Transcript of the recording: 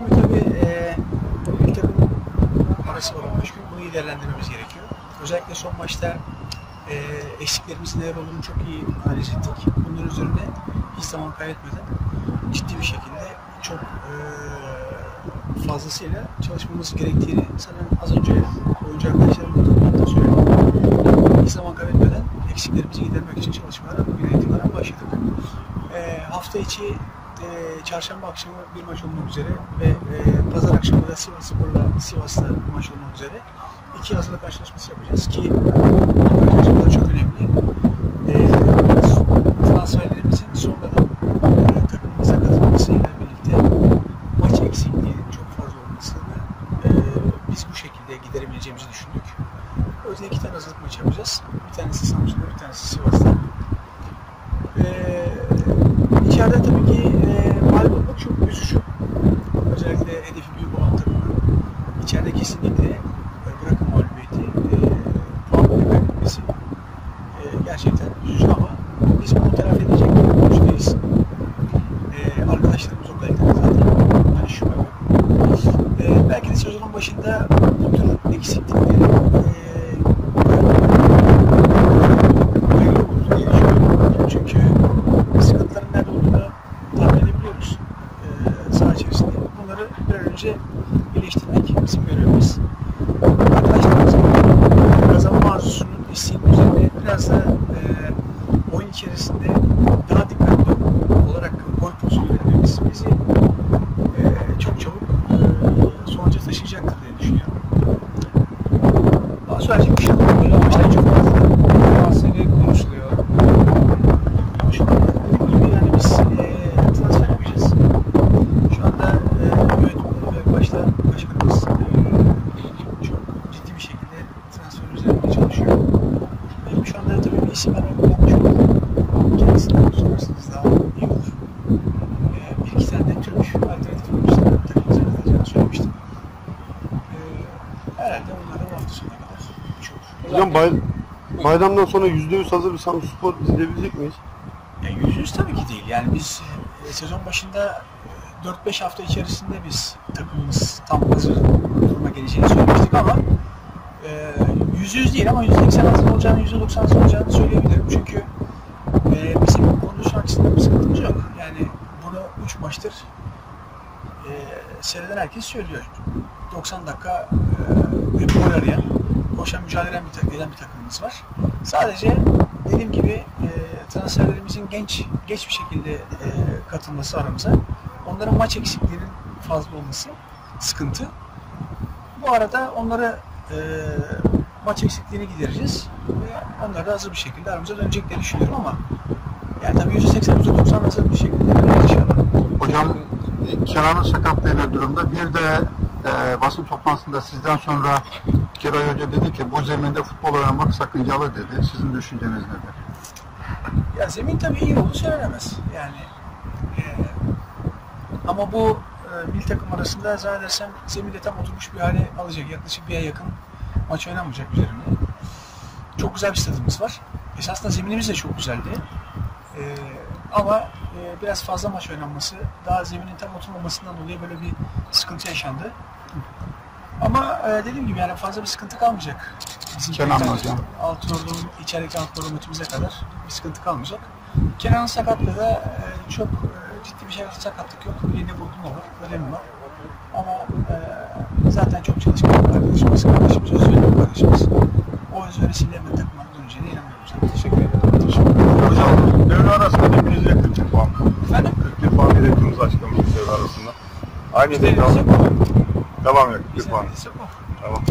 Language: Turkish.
Şimdi tabii e, bir takım arası var 15 gün. Bunu iyi değerlendirmemiz gerekiyor. Özellikle son maçta e, eksiklerimizin neler olduğunu çok iyi analiz ettik. Bunların üzerine hiç zaman kaybetmeden ciddi bir şekilde çok e, fazlasıyla çalışmamız gerektiğini sanırım az önce oyuncu arkadaşlarımla da söyledim. Hiç zaman kaybetmeden eksiklerimizi gidermek için çalışmalara bugün itibaren başladık. E, hafta içi e, çarşamba akşamı bir maç olmak üzere ve e, pazar akşamı da Sivas Spor'la Sivas'ta maç olmak üzere iki hazırlık karşılaşması yapacağız ki bu çok önemli. E, transferlerimizin sonradan e, takımımıza katılmasıyla birlikte maç eksikliğinin çok fazla olmasını e, biz bu şekilde giderebileceğimizi düşündük. O yüzden iki tane hazırlık maçı yapacağız. Bir tanesi Samsun'da, bir tanesi Sivas'ta. Ee, içeride tabii ki e, üzücü. Özellikle hedefi büyük olan takımın içeride kesinlikle e, bırakın mağlubiyeti e, puan kaybetmesi e, gerçekten üzücü ama biz bunu telafi edecek güçteyiz. E, arkadaşlarımız oradaydı zaten. Hani. E, belki de sezonun başında bu tür eksiklikleri e, hayırlı olur diye düşünüyorum. Çünkü sıkıntıların nerede olduğunu tahmin edebiliyoruz e, saha içerisinde. Bunları bir an önce iyileştirmek bizim görevimiz. Arkadaşlarımızın kazanma arzusunun isteğinin üzerine biraz da e, oyun içerisinde daha dikkatli olarak gol vermemiz bizi e, çok çabuk e, sonuca taşıyacaktır diye düşünüyorum. Daha söyleyecek bir şey yok. Böyle amaçlar çok fazla. Transferi konuşuluyor. Ama şu anda dediğim gibi yani biz e, transfer yapacağız. Şu anda e, yönetimleri ve başta başkanımız e, çok ciddi bir şekilde transfer üzerinde çalışıyor. Benim şu anda tabii bir isim vermek yanlış olur. Kendisinden sorarsanız daha iyi olur. E, bir iki tane de Türk alternatif oyuncular takımımıza katılacağını söylemiştim. E, herhalde onları bu hafta sonuna kadar olur. Hocam bay, bayramdan sonra %100 hazır bir Samsun Spor izleyebilecek miyiz? Ya yüz yüz tabii ki değil. Yani biz e, sezon başında e, 4-5 hafta içerisinde biz takımımız tam hazır duruma geleceğini söylemiştik ama e, yüz yüz değil ama yüzde seksen hazır olacağını, yüzde doksan hazır olacağını söyleyebilirim. Çünkü e, bizim kondisyon açısından bir sıkıntımız yok. Yani bunu 3 maçtır e, seyreden herkes söylüyor. 90 dakika e, hep gol arayan, koşan mücadele eden bir, eden bir takımımız var. Sadece dediğim gibi e, transferlerimizin genç geç bir şekilde e, katılması aramıza, onların maç eksikliğinin fazla olması sıkıntı. Bu arada onları e, maç eksikliğini gidereceğiz ve onlar da hazır bir şekilde aramıza dönecekleri düşünüyorum ama yani tabii %80 %90 hazır bir şekilde dönecek inşallah. Hocam Kenan'ın sakatlığıyla durumda bir de e, basın toplantısında sizden sonra Keray Hoca dedi ki bu zeminde futbol oynamak sakıncalı dedi. Sizin düşünceniz nedir? Ya zemin tabii iyi olduğu söylenemez. Yani e, ama bu e, milli takım arasında zannedersem zemin de tam oturmuş bir hale alacak. Yaklaşık bir ay yakın maç oynamayacak üzerinde. Çok güzel bir stadımız var. Esasında zeminimiz de çok güzeldi. E, ama e, biraz fazla maç oynanması, daha zeminin tam oturmamasından dolayı böyle bir sıkıntı yaşandı. Ama e, dediğim gibi yani fazla bir sıkıntı kalmayacak. Bizim Kenan hocam. Alt yorduğum, içerideki alt yorduğumuz kadar bir sıkıntı kalmayacak. Kenan'ın sakatlığı da e, çok e, ciddi bir şey sakatlık yok. Bileğinde burkulma var, ödemi var. Ama e, zaten çok çalışkan bir arkadaşımız, kardeşimiz, özverili bir kardeşimiz. O özverisiyle hemen takıma döneceğine inanıyoruz. Teşekkür ederim. Teşekkür ederim. Hocam devre arasında hepiniz yakın çık puan. Efendim? 41 puan hedefimiz açıklamıştık devre arasında. Aynı Bizde devam. ise bu. Devam et 41 Bizde puan. ise bu. Tamam.